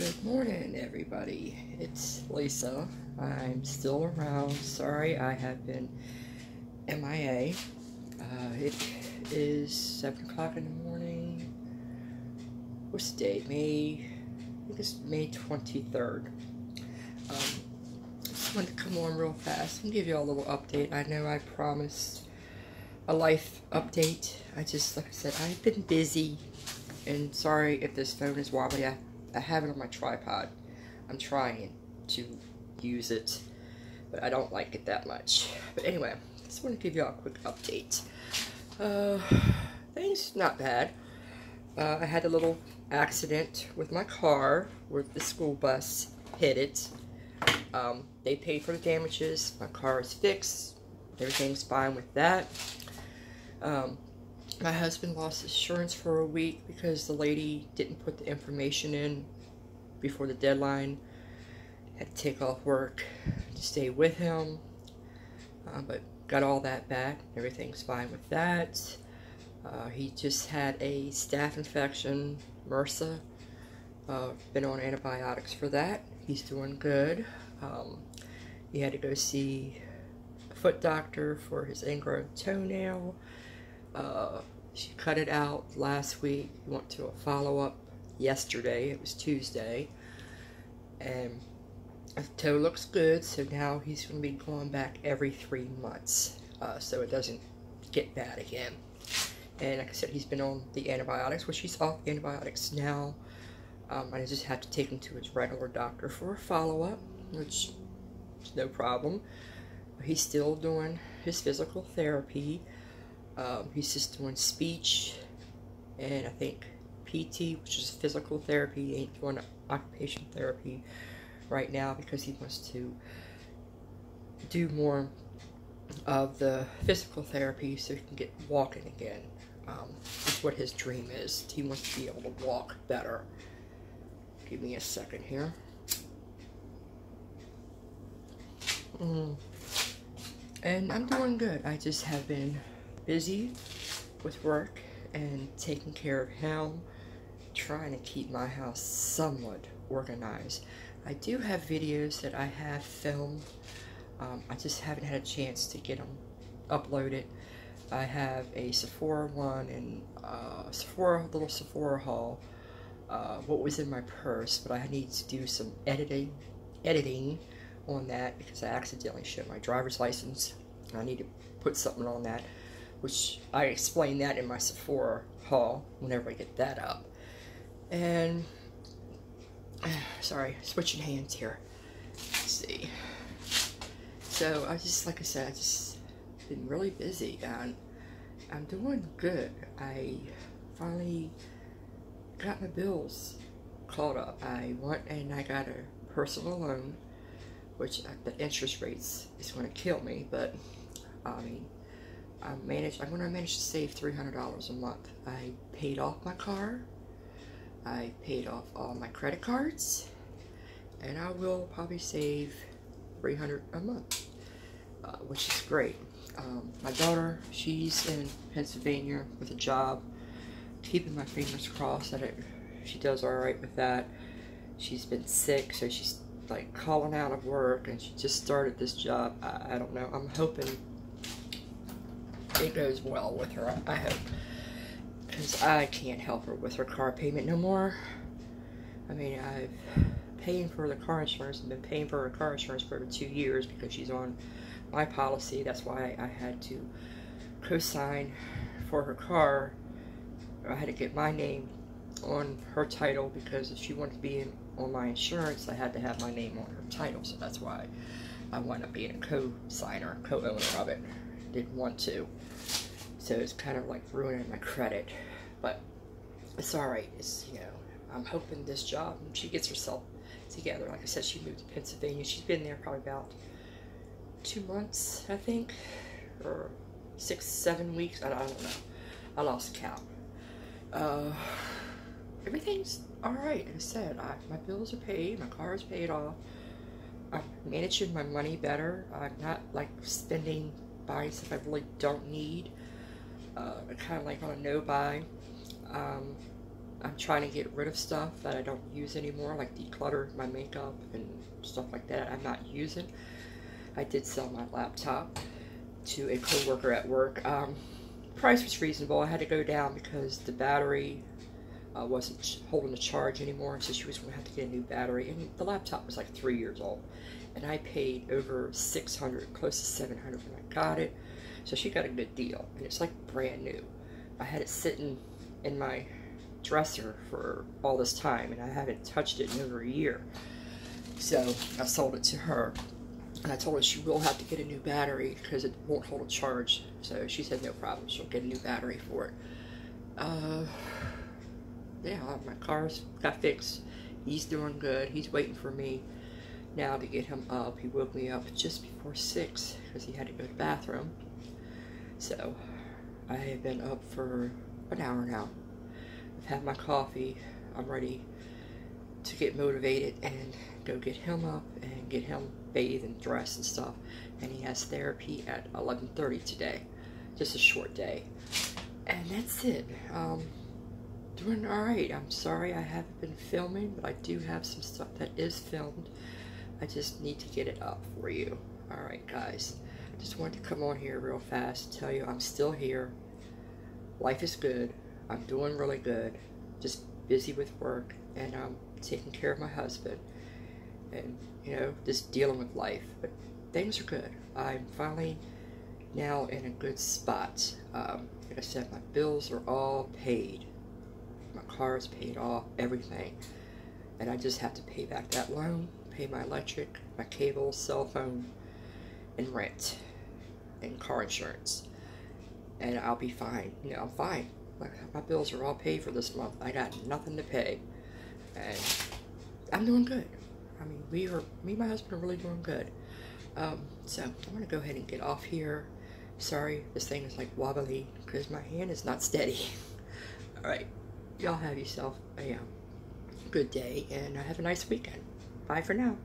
Good morning, everybody. It's Lisa. I'm still around. Sorry, I have been MIA. Uh, it is 7 o'clock in the morning. What's the date? May, I think it's May 23rd. Um, just wanted to come on real fast and give you all a little update. I know I promised a life update. I just, like I said, I've been busy. And sorry if this phone is wobbly. I I have it on my tripod. I'm trying to use it, but I don't like it that much. But anyway, just want to give you all a quick update. Uh, things not bad. Uh, I had a little accident with my car where the school bus hit it. Um, they paid for the damages. My car is fixed. Everything's fine with that. Um, my husband lost insurance for a week because the lady didn't put the information in before the deadline. Had to take off work to stay with him, uh, but got all that back. Everything's fine with that. Uh, he just had a staph infection, MRSA. Uh, been on antibiotics for that. He's doing good. Um, he had to go see a foot doctor for his ingrown toenail. Uh, she cut it out last week. Went to a follow-up yesterday. It was Tuesday. And the toe looks good, so now he's going to be going back every three months. Uh, so it doesn't get bad again. And like I said, he's been on the antibiotics, which he's off antibiotics now. Um, I just have to take him to his regular doctor for a follow-up, which is no problem. He's still doing his physical therapy. Um, he's just doing speech and I think PT, which is physical therapy. He ain't doing occupation therapy right now because he wants to do more of the physical therapy so he can get walking again. Um, that's what his dream is. He wants to be able to walk better. Give me a second here. Mm. And I'm doing good. I just have been busy with work and taking care of him, trying to keep my house somewhat organized. I do have videos that I have filmed. Um, I just haven't had a chance to get them uploaded. I have a Sephora one and uh, Sephora little Sephora haul. Uh, what was in my purse, but I need to do some editing, editing on that because I accidentally showed my driver's license. I need to put something on that which I explain that in my Sephora haul whenever I get that up. And, sorry, switching hands here. Let's see. So, I just, like I said, I've just been really busy and I'm doing good. I finally got my bills caught up. I went and I got a personal loan, which uh, the interest rates is going to kill me, but I mean, I managed, I'm going to manage to save $300 a month. I paid off my car. I paid off all my credit cards. And I will probably save 300 a month, uh, which is great. Um, my daughter, she's in Pennsylvania with a job. Keeping my fingers crossed that it, she does all right with that. She's been sick, so she's like calling out of work, and she just started this job. I, I don't know. I'm hoping it goes well with her, I hope. Because I can't help her with her car payment no more. I mean, I've paying for the car insurance I've been paying for her car insurance for two years because she's on my policy. That's why I had to co-sign for her car. I had to get my name on her title because if she wanted to be in, on my insurance, I had to have my name on her title. So that's why I wound up being a co-signer, co-owner of it. Didn't want to. So it's kind of like ruining my credit. But it's alright. It's, you know, I'm hoping this job, she gets herself together. Like I said, she moved to Pennsylvania. She's been there probably about two months, I think, or six, seven weeks. I, don't know. I lost count. Uh, everything's all right. Like I said, I, my bills are paid. My car is paid off. I'm managing my money better. I'm not like spending, buying stuff I really don't need. Uh, kind of like on a no buy. Um, I'm trying to get rid of stuff that I don't use anymore, like declutter my makeup and stuff like that I'm not using. I did sell my laptop to a coworker at work. Um, price was reasonable. I had to go down because the battery uh, wasn't holding a charge anymore, so she was going to have to get a new battery. And the laptop was like three years old, and I paid over 600, close to 700 when I got it. So she got a good deal, and it's like brand new. I had it sitting in my dresser for all this time, and I haven't touched it in over a year. So I sold it to her. And I told her she will have to get a new battery because it won't hold a charge. So she said no problem. She'll get a new battery for it. Uh, yeah, my car's got fixed. He's doing good. He's waiting for me now to get him up. He woke me up just before 6 because he had to go to the bathroom. So I have been up for an hour now. I've had my coffee. I'm ready to get motivated and go get him up and get him bathed and dressed and stuff. And he has therapy at 11.30 today. Just a short day. And that's it. Um, doing alright. I'm sorry I haven't been filming, but I do have some stuff that is filmed. I just need to get it up for you. Alright guys. Just wanted to come on here real fast tell you I'm still here. Life is good. I'm doing really good. Just busy with work and I'm taking care of my husband and you know just dealing with life but things are good i'm finally now in a good spot um, like i said my bills are all paid my car is paid off everything. And i just have to pay back that loan pay my electric my cable cell phone and rent and car insurance. And i'll be fine. You know i'm fine. My, my bills are all paid for this month. I got nothing to pay. And i'm doing good. I mean, we are, me and my husband are really doing good. Um, so I'm going to go ahead and get off here. Sorry, this thing is like wobbly because my hand is not steady. All right, y'all have yourself a um, good day and have a nice weekend. Bye for now.